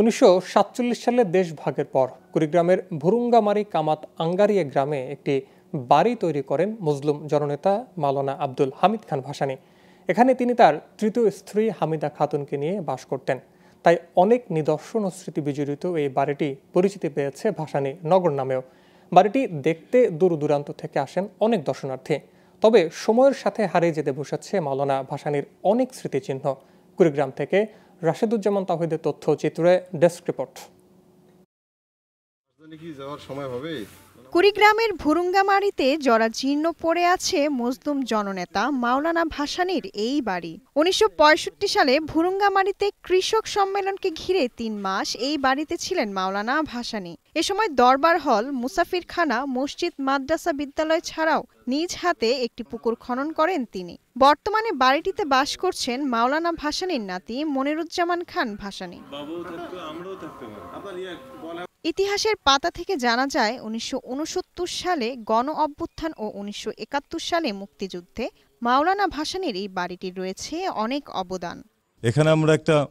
উনিশশো সালে দেশ ভাগের পর কুড়িগ্রামের ভুরুঙ্গামারি কামাত আঙ্গারিয়া গ্রামে একটি বাড়ি তৈরি করেন মুসলিম জননেতা মাওলানা আব্দুল হামিদ খান ভাসানী। এখানে তিনি তার তৃতীয় স্ত্রী হামিদা খাতুনকে নিয়ে বাস করতেন। তাই অনেক নিদর্শন ও স্মৃতি বিজড়িত এই বাড়িটি পরিচিতি পেয়েছে ভাসানী নগর নামেও। বাড়িটি দেখতে দূর দূরান্ত থেকে আসেন অনেক দর্শনার্থী। তবে সময়ের সাথে হারিয়ে যেতে বসেছে মাওলানা ভাসানীর অনেক স্মৃতিচিহ্ন। কুড়িগ্রাম থেকে রাশেদুজ্জামান তাহিদের তথ্যচিত্রে ডেস্ক রিপোর্ট রাজধানী কি যাওয়ার সময় হবে কুড়িগ্রামের ভুরুঙ্গামারিতে জরাজীর্ণ পড়ে আছে মজলুম জননেতা মাওলানা ভাসানীর এই বাড়ি। উনিশশো পঁয়ষট্টি সালে ভুরুঙ্গামারিতে কৃষক সম্মেলনকে ঘিরে তিন মাস এই বাড়িতে ছিলেন মাওলানা ভাসানী। এ সময় দরবার হল মুসাফিরখানা মসজিদ মাদ্রাসা বিদ্যালয় ছাড়াও নিজ হাতে একটি পুকুর খনন করেন তিনি। বর্তমানে বাড়িটিতে বাস করছেন মাওলানা ভাসানীর নাতি মনিরুজ্জামান খান ভাসানী। ইতিহাসের পাতা থেকে জানা যায় উনিশশো উনসত্তর সালে গণ অভ্যুত্থান ও উনিশশো একাত্তর সালে মুক্তিযুদ্ধে মাওলানা ভাসানীর এই বাড়িটির রয়েছে অনেক অবদান। এখানে আমরা একটা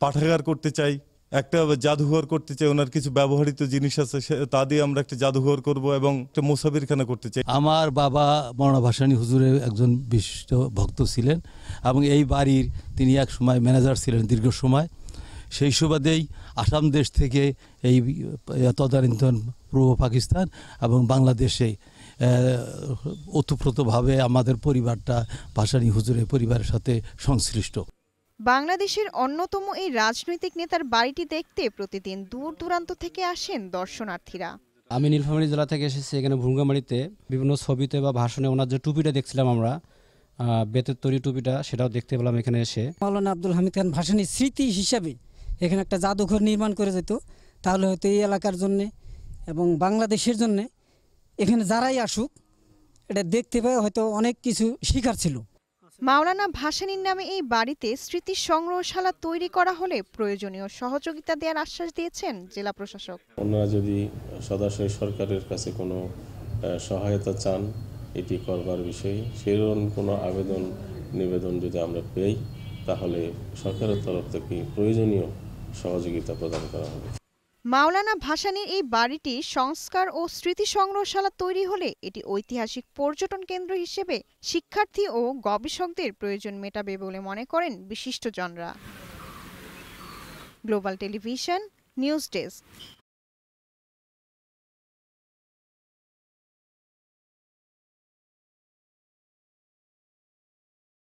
পাঠাগার করতে চাই একটা জাদুঘর করতে চাই ওনার কিছু ব্যবহৃত জিনিস আছে সে- তা দিয়ে আমরা একটা জাদুঘর করব এবং একটা মুসাফিরখানা করতে চাই। আমার বাবা মৌলানা ভাসানী হুজুরের একজন বিশিষ্ট ভক্ত ছিলেন এবং এই বাড়ির তিনি এক সময় ম্যানেজার ছিলেন দীর্ঘ সময়। সেই সুবাদেই আসাম দেশ থেকে এই তদানীন্তন পূর্ব পাকিস্তান এবং বাংলাদেশে ওতপ্রোতভাবে আমাদের পরিবারটা ভাসানী হুজুরের পরিবারের সাথে সংশ্লিষ্ট। বাংলাদেশের অন্যতম এই রাজনৈতিক নেতার বাড়িটি দেখতে প্রতিদিন দূর দূরান্ত থেকে আসেন দর্শনার্থীরা। আমি নীলফামারী জেলা থেকে এসেছি এখানে ভুঙ্গামারিতে। বিভিন্ন ছবিতে বা ভাষণে ওনার যে টুপিটা দেখছিলাম আমরা বেতের তৈরি টুপিটা সেটাও দেখতে পেলাম এখানে এসে। মাওলানা আব্দুল হামিদ খান ভাসানির স্মৃতি হিসাবে এখানে একটা জাদুঘর নির্মাণ করে যেত। তাহলে হয়তো এই এলাকার জন্যে এবং বাংলাদেশের জন্যে এখানে যারাই আসুক এটা দেখতে পায় হয়তো অনেক কিছু শিকার ছিল। মাওলানা ভাসানীর নামে এই বাড়িতে স্মৃতি সংগ্রহশালা তৈরি করা হলে প্রয়োজনীয় সহযোগিতা দেওয়ার আশ্বাস দিয়েছেন জেলা প্রশাসক। ওনারা যদি সদাশয় সরকারের কাছে কোনো সহায়তা চান এটি করবার বিষয়ে। সেরকম কোনো আবেদন নিবেদন যদি আমরা পেই তাহলে সরকারের তরফ থেকে প্রয়োজনীয় সহযোগিতা প্রদান করা হবে। মাওলানা ভাসানির এই বাড়িটি সংস্কার ও স্মৃতি সংগ্রহশালা তৈরি হলে এটি ঐতিহাসিক পর্যটন কেন্দ্র হিসেবে শিক্ষার্থী ও গবেষকদের প্রয়োজন মেটাবে বলে মনে করেন বিশিষ্ট জনরা গ্লোবাল টেলিভিশন, নিউজ ডেস্ক।